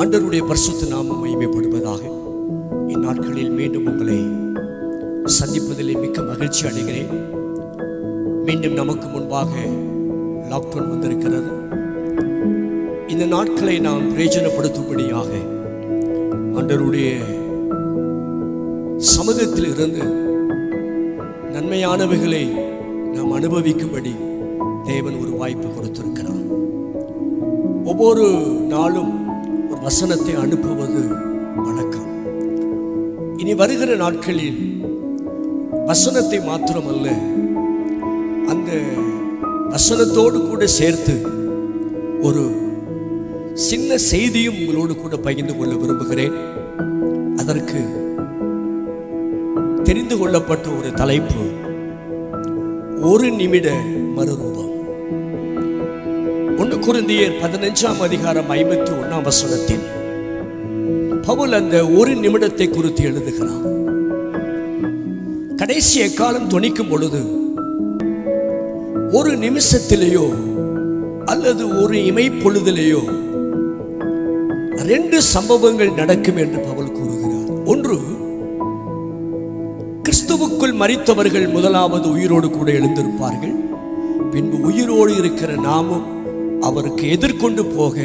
ஆண்டருடைய பரிசுத்த நாமம் மகிமைப்படுவதாக. இந்நாட்களில் மீண்டும் உங்களை சந்திப்பதிலே மிக்க மகிழ்ச்சி அடைகிறேன். மீண்டும் நமக்கு முன்பாக லாக்டவுன் வந்திருக்கிறது. இந்த நாட்களை நாம் பிரயோஜனப்படுத்தும்படியாக ஆண்டருடைய சமூகத்தில் இருந்து நன்மையானவைகளை நாம் அனுபவிக்கும்படி தேவன் ஒரு வாய்ப்பு கொடுத்திருக்கிறார். ஒவ்வொரு நாளும் ஒரு வசனத்தை அனுப்புவது வழக்கம். இனி வருகிற நாட்களில் வசனத்தை மாத்திரமல்ல அந்த வசனத்தோடு கூட சேர்த்து ஒரு சின்ன செய்தியும் உங்களோடு கூட பகிர்ந்து கொள்ள விரும்புகிறேன். அதற்கு தெரிந்து கொள்ளப்பட்ட ஒரு தலைப்பு ஒரு நிமிட மறுரூபம். ஒன்று குருந்தியர் பதினஞ்சாம் அதிகாரம் ஐம்பத்தி ஒன்றாம் வசனத்தில் பவுல் அந்த ஒரு நிமிடத்தை குறித்து எழுதுகிறான். கடைசி எக்காலம் துணிக்கும் பொழுது ஒரு நிமிஷத்திலேயோ அல்லது ஒரு இமைப்பொழுதிலேயோ ரெண்டு சம்பவங்கள் நடக்கும் என்று பவுல் கூறுகிறார். ஒன்று கிறிஸ்துவுக்குள் மறித்தவர்கள் முதலாவது உயிரோடு கூட எழுந்திருப்பார்கள். பின்பு உயிரோடு இருக்கிற நாமும் அவருக்கு எதிர்கொண்டு போக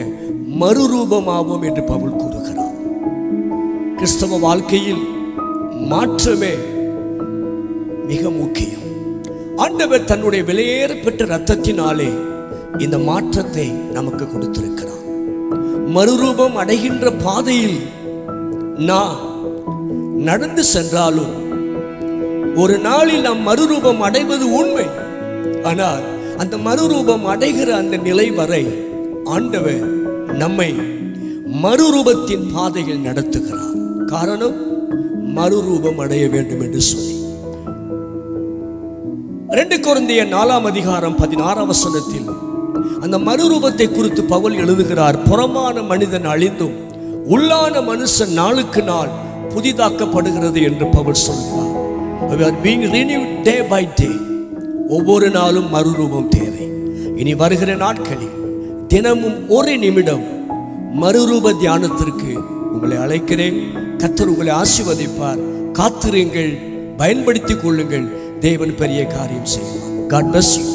மறுரூபமாவோம் என்று பவுல் கூறுகிறார். கிறிஸ்தவ வாழ்க்கையில் மாற்றமே மிக முக்கியம். ஆண்டவர் தன்னுடைய விலையேறப்பெற்ற ரத்தத்தினாலே இந்த மாற்றத்தை நமக்கு கொடுத்திருக்கிறார். மறுரூபம் அடைகின்ற பாதையில் நான் நடந்து சென்றாலும் ஒரு நாளில் நாம் மறுரூபம் அடைவது உண்மை. ஆனால் அந்த மறுரூபம் அடைகிற அந்த நிலை வரை ஆண்டவர் நம்மை மறுரூபத்தின் பாதையில் நடத்துகிறார். காரணம் மறுரூபம் அடைய வேண்டும் என்று சொல்லி. ரெண்டு குழந்தைய நாலாம் அதிகாரம் பதினாறாம் வசனத்தில் அந்த மறுரூபத்தை குறித்து பவுல் எழுதுகிறார் புறமான மனிதன் அழிந்தும் உள்ளான மனுஷன் நாளுக்கு நாள் புதிதாக்கப்படுகிறது என்று பவுல் சொல்கிறார். We are being renewed day by day. ஒவ்வொரு நாளும் மறுரூபம் தேவை. இனி வருகிற நாட்களில் தினமும் ஒரு நிமிடம் மறுரூப தியானத்திற்கு உங்களை அழைக்கிறேன். கத்தர் உங்களை ஆசிர்வதிப்பார். காத்திருங்கள் பயன்படுத்திக் கொள்ளுங்கள். தேவன் பெரிய காரியம் செய்வார். God bless